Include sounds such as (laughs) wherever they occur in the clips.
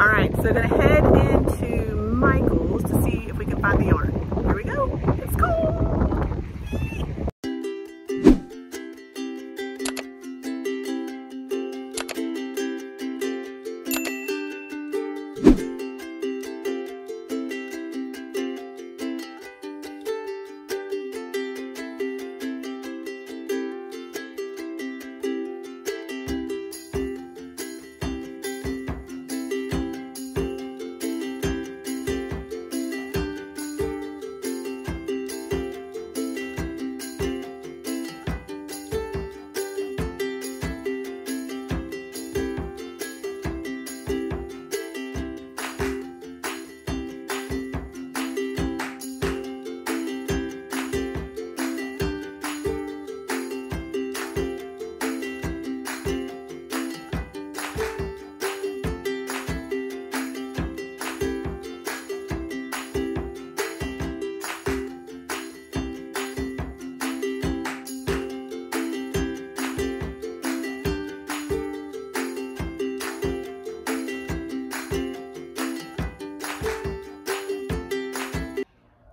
All right, so gonna head into Michael's to see if we can find the yarn. Here we go, let's go.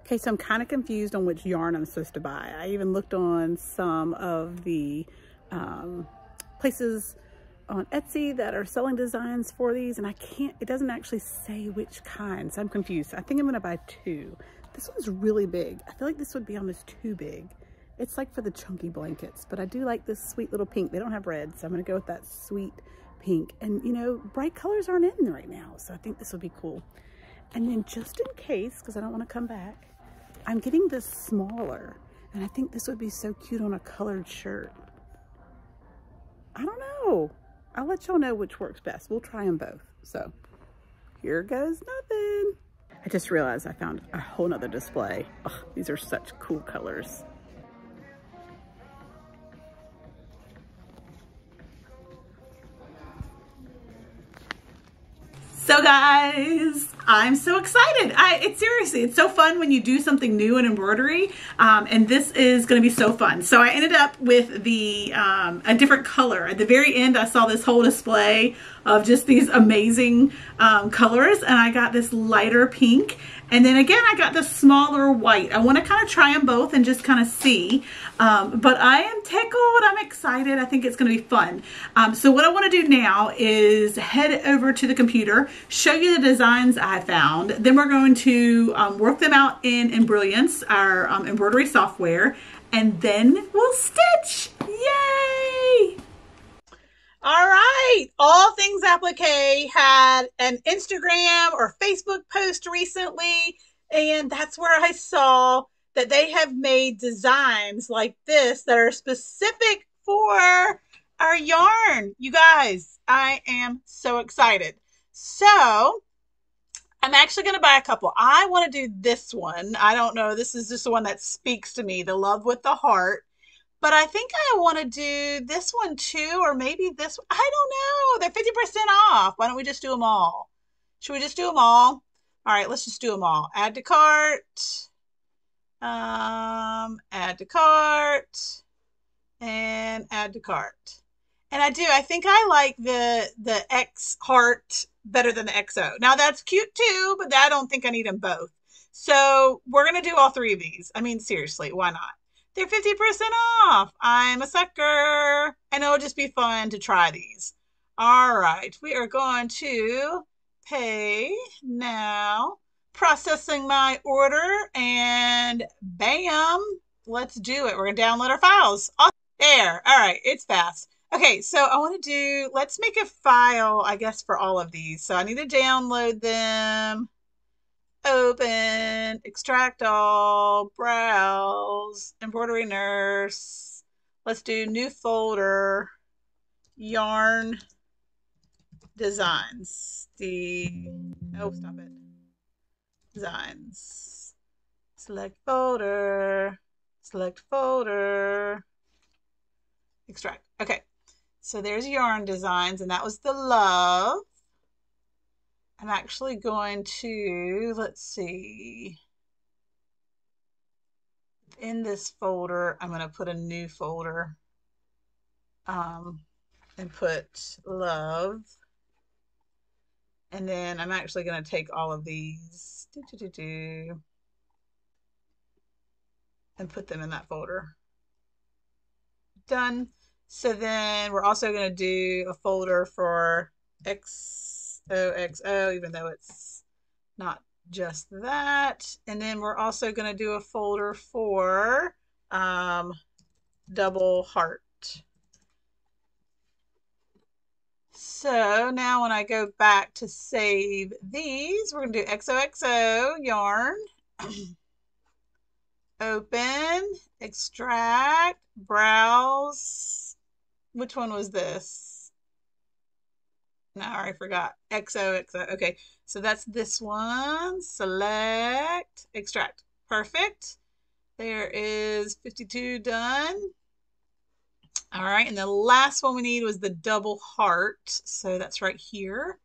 Okay, so I'm kind of confused on which yarn I'm supposed to buy. I even looked on some of the um, places on Etsy that are selling designs for these and I can't, it doesn't actually say which kind, so I'm confused. I think I'm gonna buy two. This one's really big. I feel like this would be almost too big. It's like for the chunky blankets, but I do like this sweet little pink. They don't have red, so I'm gonna go with that sweet pink. And you know, bright colors aren't in right now, so I think this would be cool. And then just in case, because I don't wanna come back, I'm getting this smaller and I think this would be so cute on a colored shirt. I don't know. I'll let y'all know which works best. We'll try them both. So here goes nothing. I just realized I found a whole nother display. Oh, these are such cool colors. So guys, I'm so excited. I, it's seriously, it's so fun when you do something new in embroidery. Um, and this is gonna be so fun. So I ended up with the, um, a different color. At the very end, I saw this whole display of just these amazing um, colors. And I got this lighter pink. And then again, I got the smaller white. I wanna kind of try them both and just kind of see. Um, but I am tickled, I'm excited. I think it's gonna be fun. Um, so what I wanna do now is head over to the computer, show you the designs I found. Then we're going to um, work them out in Embrilliance, our um, embroidery software, and then we'll stitch. Yay! All right, All Things Applique had an Instagram or Facebook post recently, and that's where I saw that they have made designs like this that are specific for our yarn. You guys, I am so excited. So I'm actually going to buy a couple. I want to do this one. I don't know. This is just the one that speaks to me, the love with the heart. But I think I want to do this one too, or maybe this. I don't know. They're 50% off. Why don't we just do them all? Should we just do them all? All right, let's just do them all. Add to cart. Um, add to cart. And add to cart. And I do. I think I like the the X heart better than the XO. Now that's cute too, but I don't think I need them both. So we're to do all three of these. I mean, seriously, why not? They're 50% off. I'm a sucker. And it'll just be fun to try these. All right, we are going to pay now. Processing my order and bam, let's do it. We're to download our files. Awesome. There. All right, it's fast. Okay, so I want to do, let's make a file, I guess, for all of these. So I need to download them open, extract all, browse, embroidery nurse. Let's do new folder, yarn designs. The, oh, stop it. Designs. Select folder, select folder, extract. Okay, so there's yarn designs, and that was the love. I'm actually going to, let's see, in this folder, I'm going to put a new folder um, and put love. And then I'm actually going to take all of these doo, doo, doo, and put them in that folder. Done. So then we're also going to do a folder for XOXO, even though it's not just that. And then we're also going to do a folder for um, double heart. So now when I go back to save these, we're going to do XOXO yarn. (clears throat) Open, extract, browse. Which one was this? No, I forgot. XOXO. Okay, so that's this one. Select, extract. Perfect. There is 52 done. All right, and the last one we need was the double heart. So that's right here.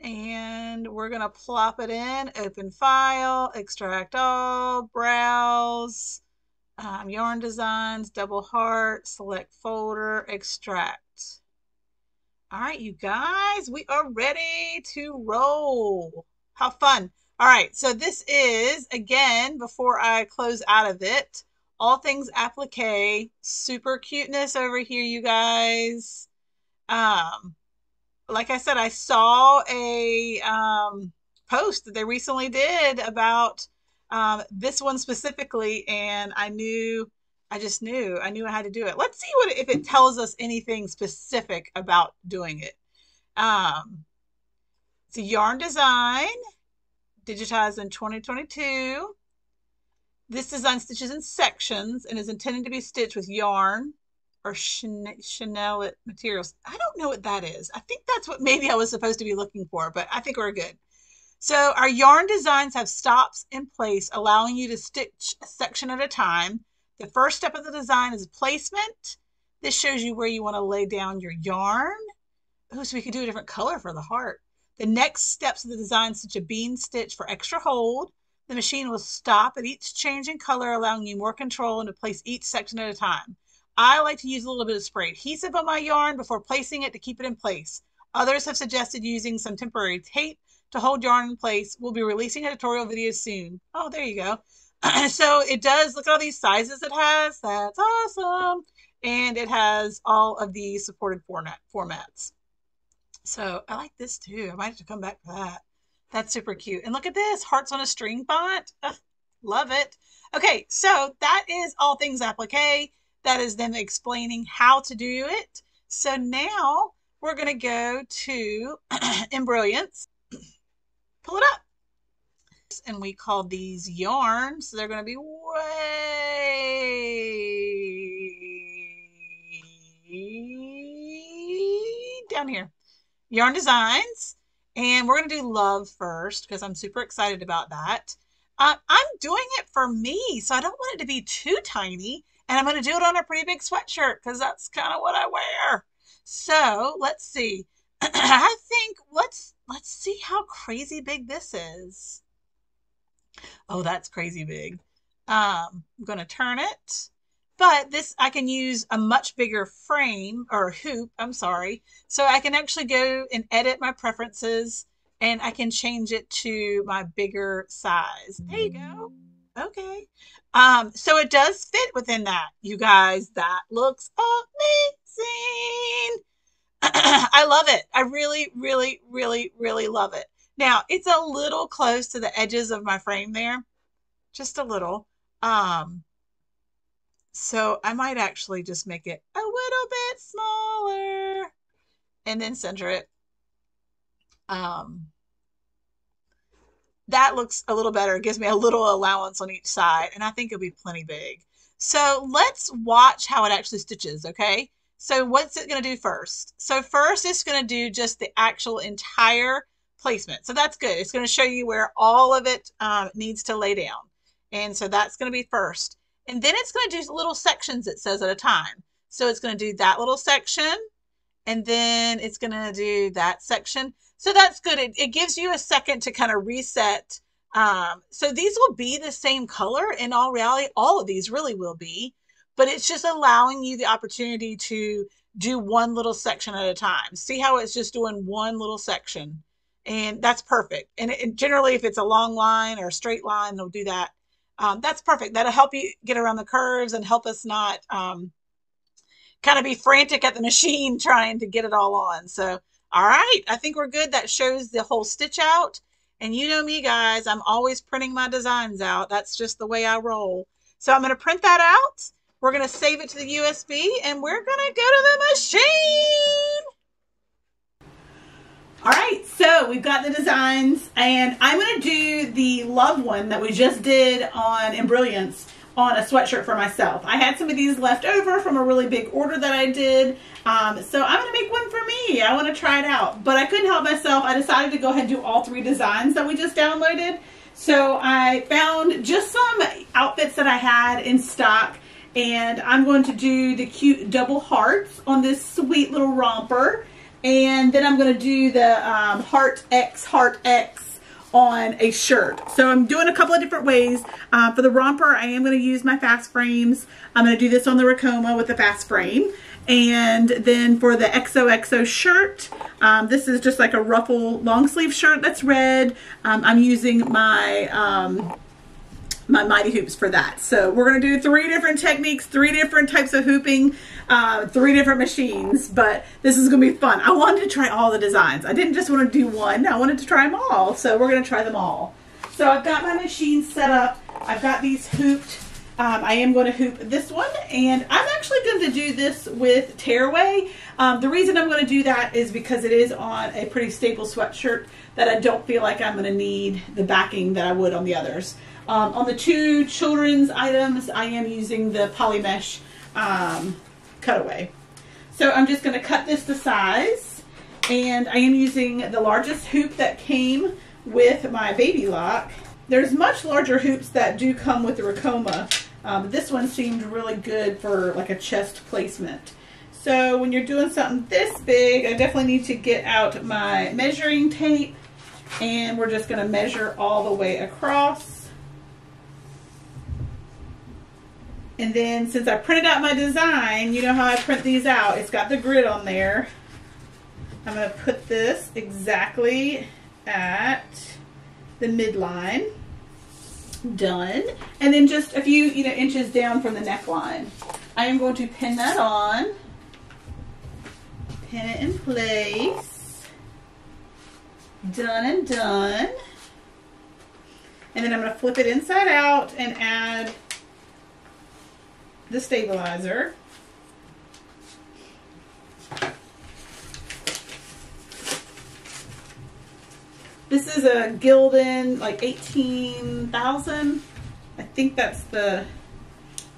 And we're going to plop it in, open file, extract all, browse, um, yarn designs, double heart, select folder, extract. All right, you guys, we are ready to roll. How fun. All right, so this is, again, before I close out of it, all things applique, super cuteness over here, you guys. Um, like I said, I saw a um, post that they recently did about um, this one specifically, and I knew, I just knew, I knew I had to do it. Let's see what if it tells us anything specific about doing it. Um, it's a yarn design, digitized in 2022. This design stitches in sections and is intended to be stitched with yarn or chenille materials. I don't know what that is. I think that's what maybe I was supposed to be looking for, but I think we're good. So our yarn designs have stops in place, allowing you to stitch a section at a time. The first step of the design is placement. This shows you where you want to lay down your yarn. Oh, so we could do a different color for the heart. The next steps of the design, such a bean stitch for extra hold. The machine will stop at each change in color, allowing you more control and to place each section at a time. I like to use a little bit of spray adhesive on my yarn before placing it to keep it in place. Others have suggested using some temporary tape to hold yarn in place. We'll be releasing a tutorial video soon. Oh, there you go. (clears throat) so it does, look at all these sizes it has. That's awesome. And it has all of the supported format formats. So I like this too. I might have to come back for that. That's super cute. And look at this, hearts on a string font. Ugh, love it. Okay, so that is all things applique. That is them explaining how to do it. So now we're going to go to (clears throat) Embrilliance. Pull it up. And we call these yarns. So they're going to be way down here. Yarn Designs. And we're going to do love first because I'm super excited about that. Uh, I'm doing it for me, so I don't want it to be too tiny. And I'm going to do it on a pretty big sweatshirt because that's kind of what I wear. So let's see. (clears throat) I think let's let's see how crazy big this is. Oh, that's crazy big. Um, I'm going to turn it. But this, I can use a much bigger frame or hoop, I'm sorry. So I can actually go and edit my preferences and I can change it to my bigger size. There you go. Okay. Um, so it does fit within that. You guys, that looks amazing. (clears throat) I love it. I really, really, really, really love it. Now, it's a little close to the edges of my frame there. Just a little. Um, so I might actually just make it a little bit smaller and then center it. Um, that looks a little better. It gives me a little allowance on each side, and I think it'll be plenty big. So let's watch how it actually stitches, okay? So what's it going to do first? So first it's going to do just the actual entire placement. So that's good. It's going to show you where all of it um, needs to lay down. And so that's going to be first. And then it's going to do little sections, it says, at a time. So it's going to do that little section, and then it's going to do that section. So that's good. It, it gives you a second to kind of reset. Um, so these will be the same color. In all reality, all of these really will be, but it's just allowing you the opportunity to do one little section at a time. See how it's just doing one little section. And that's perfect. And, and generally, if it's a long line or a straight line, they'll do that. Um, that's perfect. That'll help you get around the curves and help us not um, kind of be frantic at the (laughs) machine trying to get it all on. So, all right, I think we're good. That shows the whole stitch out. And you know me, guys, I'm always printing my designs out. That's just the way I roll. So I'm going to print that out. We're going to save it to the USB and we're going to go to the machine. All right, so we've got the designs and I'm going to do the love one that we just did on Embrilliance on a sweatshirt for myself. I had some of these left over from a really big order that I did. Um, so I'm going to make one for me. I want to try it out. But I couldn't help myself. I decided to go ahead and do all three designs that we just downloaded. So I found just some outfits that I had in stock. And I'm going to do the cute double hearts on this sweet little romper. And then I'm going to do the um, Heart X, Heart X on a shirt. So I'm doing a couple of different ways. Uh, for the romper, I am going to use my fast frames. I'm going to do this on the Ricoma with the fast frame. And then for the XOXO shirt, um, this is just like a ruffle long sleeve shirt that's red. Um, I'm using my um, my Mighty Hoops for that. So we're going to do three different techniques, three different types of hooping, uh, three different machines, but this is going to be fun. I wanted to try all the designs. I didn't just want to do one. I wanted to try them all. So we're going to try them all. So I've got my machine set up. I've got these hooped. Um, I am going to hoop this one, and I'm actually going to do this with tearaway. Um, the reason I'm going to do that is because it is on a pretty stable sweatshirt that I don't feel like I'm going to need the backing that I would on the others. Um, on the two children's items, I am using the poly mesh um, cutaway. So I'm just going to cut this to size, and I am using the largest hoop that came with my baby lock. There's much larger hoops that do come with the Ricoma. Um, this one seemed really good for like a chest placement. So when you're doing something this big, I definitely need to get out my measuring tape and we're just going to measure all the way across. And then since I printed out my design, you know how I print these out. It's got the grid on there. I'm going to put this exactly at the midline. Done. And then just a few you know inches down from the neckline. I am going to pin that on. Pin it in place. Done and done. And then I'm going to flip it inside out and add the stabilizer. This is a Gildan, like 18,000. I think that's the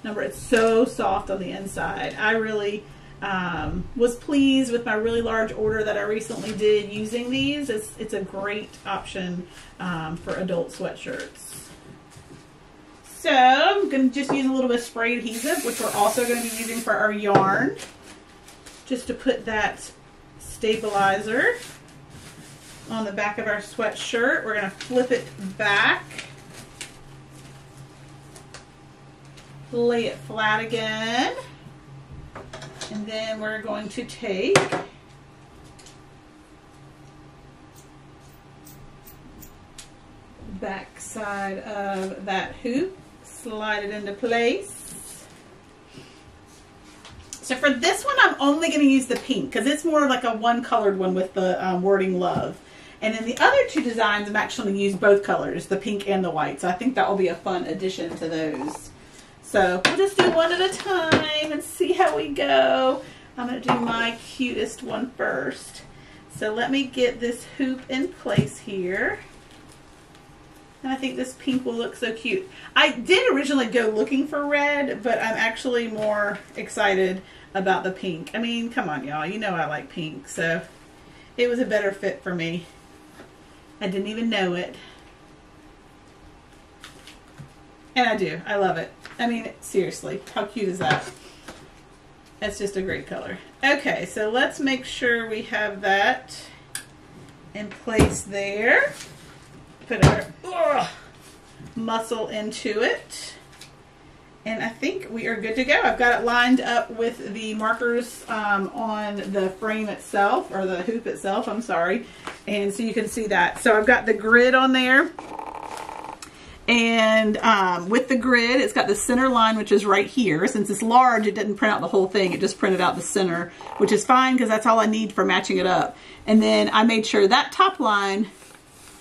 number. It's so soft on the inside. I really um, was pleased with my really large order that I recently did using these. It's, it's a great option um, for adult sweatshirts. So I'm going to just use a little bit of spray adhesive, which we're also going to be using for our yarn, just to put that stabilizer on the back of our sweatshirt. We're going to flip it back. Lay it flat again. And then we're going to take the back side of that hoop, slide it into place. So for this one, I'm only going to use the pink because it's more like a one colored one with the um, wording love. And then the other two designs, I'm actually going to use both colors, the pink and the white. So I think that will be a fun addition to those. So we'll just do one at a time and see how we go. I'm going to do my cutest one first. So let me get this hoop in place here. And I think this pink will look so cute. I did originally go looking for red, but I'm actually more excited about the pink. I mean, come on, y'all. You know I like pink, so it was a better fit for me. I didn't even know it. And I do. I love it. I mean, seriously, how cute is that? That's just a great color. Okay, so let's make sure we have that in place there. Put our ugh, muscle into it. And I think we are good to go. I've got it lined up with the markers um, on the frame itself, or the hoop itself, I'm sorry. And so you can see that. So I've got the grid on there. And um, with the grid, it's got the center line, which is right here. Since it's large, it didn't print out the whole thing. It just printed out the center, which is fine because that's all I need for matching it up. And then I made sure that top line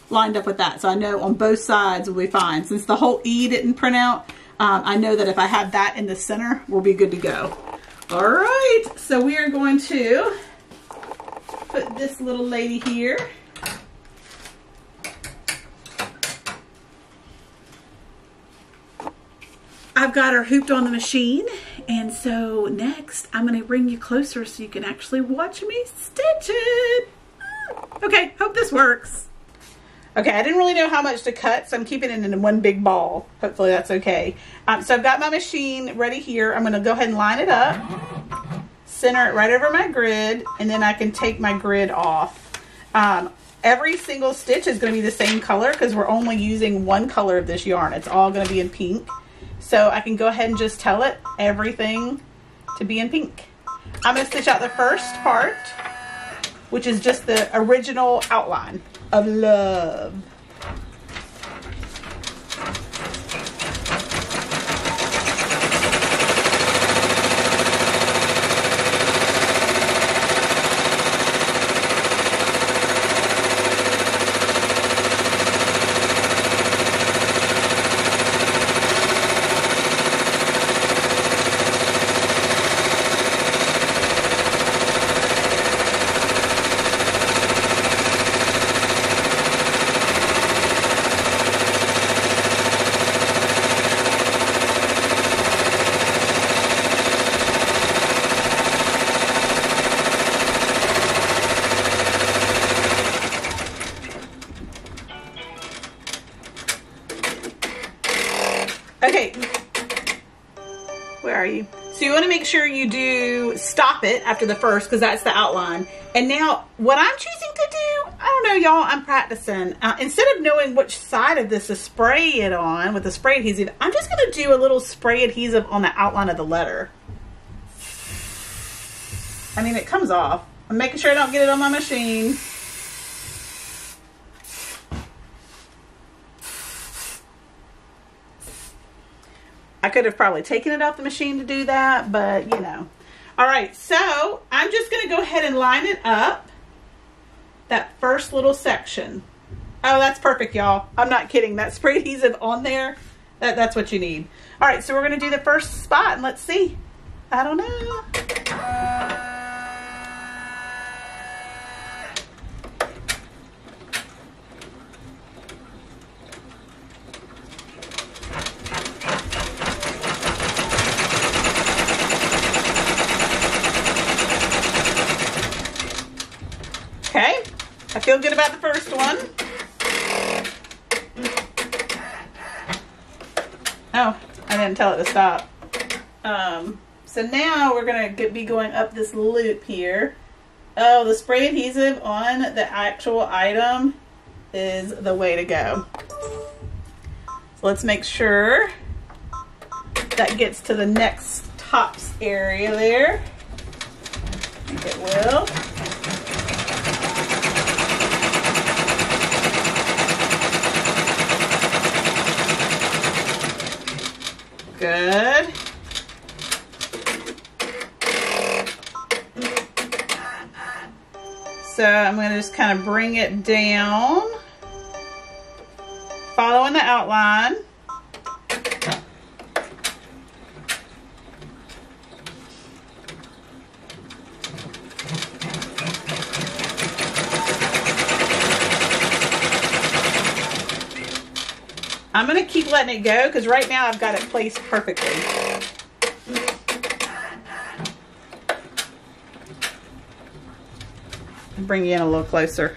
lined up with that. So I know on both sides will be fine. Since the whole E didn't print out, um, I know that if I have that in the center, we'll be good to go. All right, so we are going to put this little lady here. I've got her hooped on the machine. And so next, I'm going to bring you closer so you can actually watch me stitch it. Okay, hope this works. Okay, I didn't really know how much to cut, so I'm keeping it in one big ball. Hopefully that's okay. Um, so I've got my machine ready here. I'm going to go ahead and line it up, center it right over my grid, and then I can take my grid off. Um, every single stitch is going to be the same color because we're only using one color of this yarn. It's all going to be in pink. So I can go ahead and just tell it everything to be in pink. I'm going to stitch out the first part, which is just the original outline of love. Okay. Where are you? So you want to make sure you do stop it after the first because that's the outline. And now what I'm choosing to do, I don't know y'all, I'm practicing. Uh, instead of knowing which side of this to spray it on with the spray adhesive, I'm just going to do a little spray adhesive on the outline of the letter. I mean, it comes off. I'm making sure I don't get it on my machine. I could have probably taken it off the machine to do that, but you know. All right, so I'm just gonna go ahead and line it up, that first little section. Oh, that's perfect, y'all. I'm not kidding. That spray (laughs) adhesive on there, that, that's what you need. All right, so we're gonna do the first spot and let's see. I don't know. I feel good about the first one. Oh, I didn't tell it to stop. Um, so now we're going to get be going up this loop here. Oh, the spray adhesive on the actual item is the way to go. So let's make sure that gets to the next tops area there. it will. Good. So I'm going to just kind of bring it down, following the outline. I'm going to keep letting it go because right now I've got it placed perfectly. Bring you in a little closer.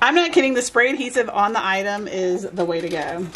I'm not kidding. The spray adhesive on the item is the way to go.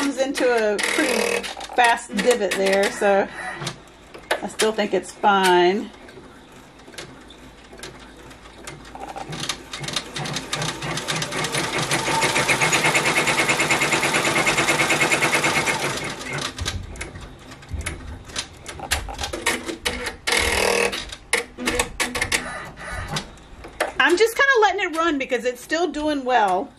Comes into a pretty fast divot there, so I still think it's fine. I'm just kind of letting it run because it's still doing well.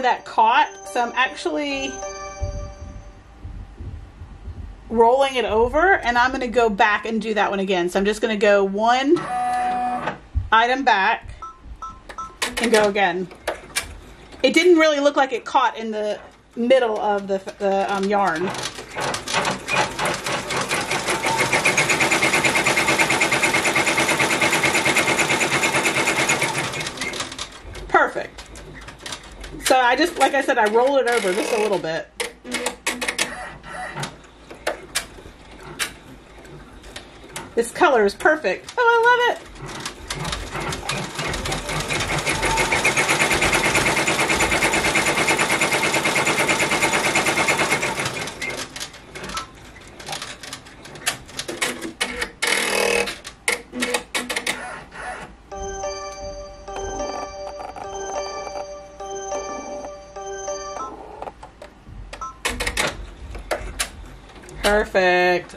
That caught, so I'm actually rolling it over and I'm gonna go back and do that one again. So I'm just gonna go one item back and go again. It didn't really look like it caught in the middle of the, the um, yarn. Perfect. So I just, like I said, I roll it over just a little bit. This color is perfect. Oh, I love it.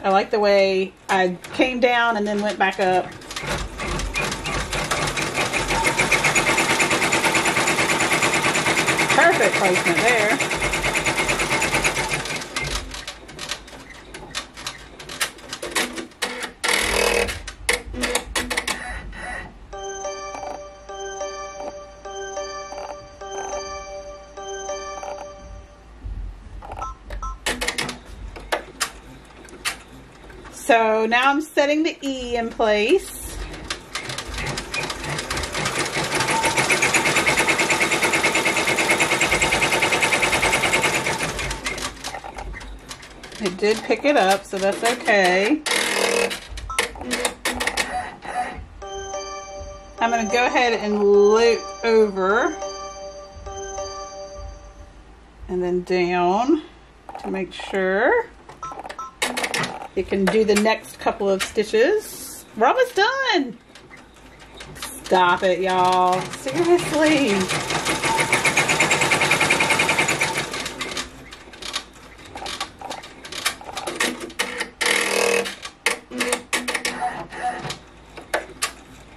I like the way I came down and then went back up. Perfect placement there. So now I'm setting the E in place. It did pick it up, so that's okay. I'm going to go ahead and loop over and then down to make sure it can do the next couple of stitches. We're almost done. Stop it, y'all. Seriously.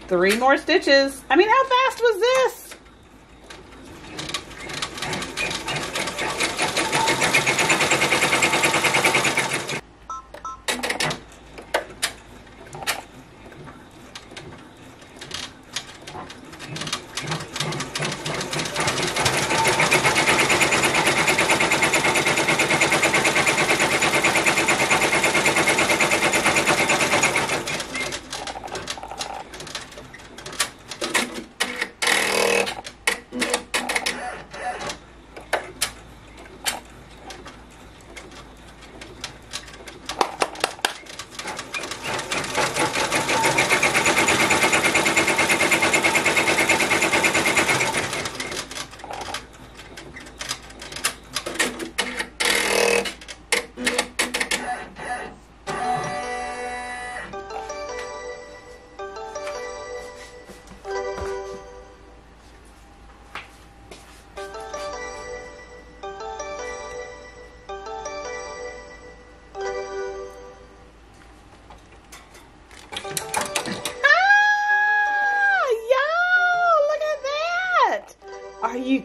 Three more stitches. I mean, how fast was this?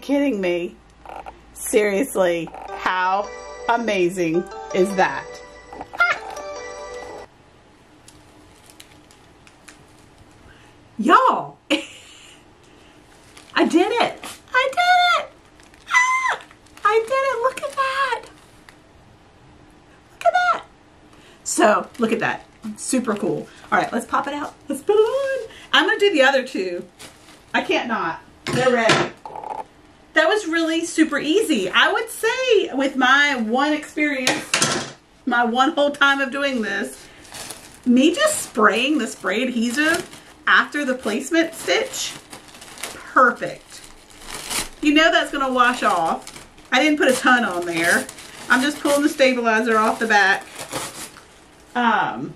Kidding me? Seriously, how amazing is that? (laughs) Y'all, (laughs) I did it. I did it. Ah, I did it. Look at that. Look at that. So, look at that. Super cool. All right, let's pop it out. Let's put it on. I'm going to do the other two. I can't not. They're ready. Really super easy. I would say with my one experience, my one whole time of doing this, me just spraying the spray adhesive after the placement stitch, perfect. You know that's gonna wash off. I didn't put a ton on there. I'm just pulling the stabilizer off the back. Um,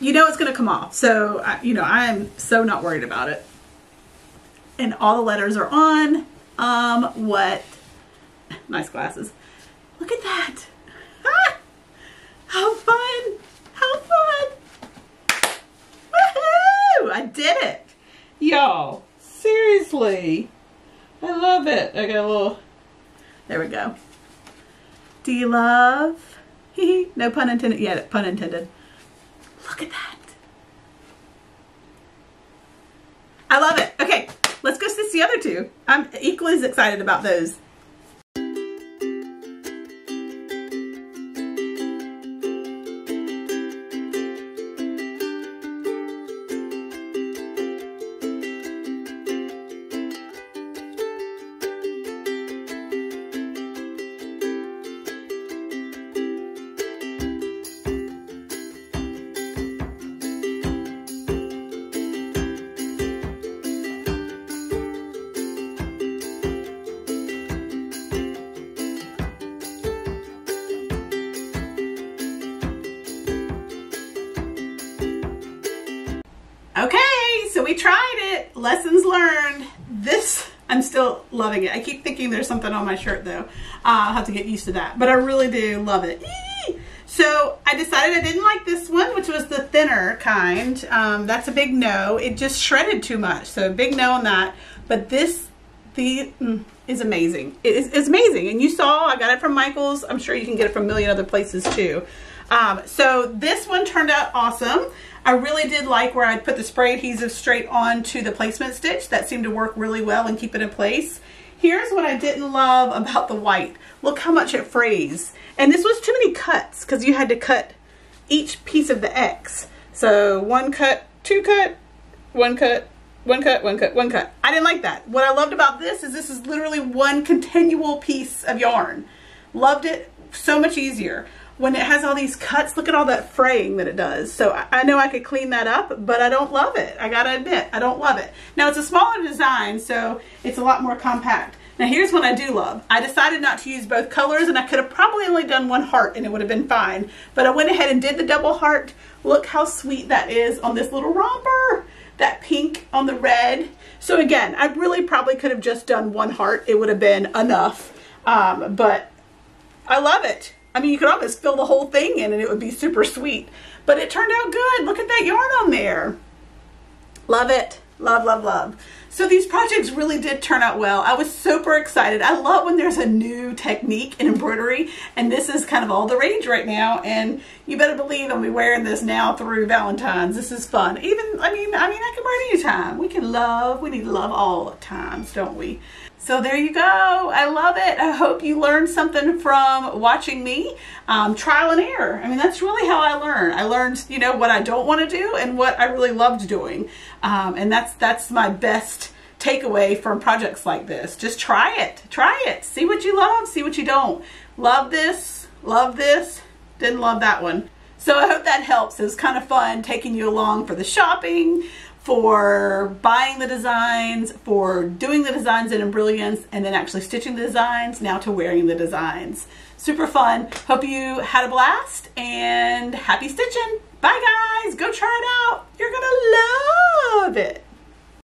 you know it's gonna come off. So, you know, I'm so not worried about it. And all the letters are on. Um, what? Nice glasses. Look at that. Ah, (laughs) how fun. How fun. Woohoo, I did it. Y'all, seriously. I love it. I got a little, there we go. Do you love? (laughs) no pun intended. Yeah, pun intended. Look at that. I love it. Okay, let's go stitch the other two. I'm equally as excited about those. Lessons learned. This, I'm still loving it. I keep thinking there's something on my shirt though. Uh, I'll have to get used to that. But I really do love it. So I decided I didn't like this one, which was the thinner kind. Um, that's a big no. It just shredded too much. So big no on that. But this the mm, is amazing. It is, it's amazing. And you saw, I got it from Michael's. I'm sure you can get it from a million other places too. Um, so this one turned out awesome. I really did like where I put the spray adhesive straight onto the placement stitch. That seemed to work really well and keep it in place. Here's what I didn't love about the white. Look how much it frays. And this was too many cuts because you had to cut each piece of the X. So one cut, two cut, one cut, one cut, one cut, one cut. I didn't like that. What I loved about this is this is literally one continual piece of yarn. Loved it so much easier when it has all these cuts, look at all that fraying that it does. So I know I could clean that up, but I don't love it. I gotta admit, I don't love it. Now it's a smaller design, so it's a lot more compact. Now here's what I do love. I decided not to use both colors and I could have probably only done one heart and it would have been fine. But I went ahead and did the double heart. Look how sweet that is on this little romper. That pink on the red. So again, I really probably could have just done one heart. It would have been enough. Um, but I love it. I mean, you could almost fill the whole thing in and it would be super sweet. But it turned out good. Look at that yarn on there. Love it. Love, love, love. So these projects really did turn out well. I was super excited. I love when there's a new technique in embroidery and this is kind of all the rage right now and you better believe I'll be wearing this now through Valentine's. This is fun. Even, I mean, I mean, I can wear it anytime. We can love, we need love all times, don't we? So there you go. I love it. I hope you learned something from watching me. Um, trial and error. I mean, that's really how I learn. I learned, you know, what I don't want to do and what I really loved doing. Um, and that's, that's my best takeaway from projects like this. Just try it. Try it. See what you love. See what you don't. Love this. Love this. Didn't love that one. So I hope that helps. It was kind of fun taking you along for the shopping, for buying the designs, for doing the designs in Embrilliance, and then actually stitching the designs, now to wearing the designs. Super fun. Hope you had a blast and happy stitching. Bye guys. Go try it out. You're to love it.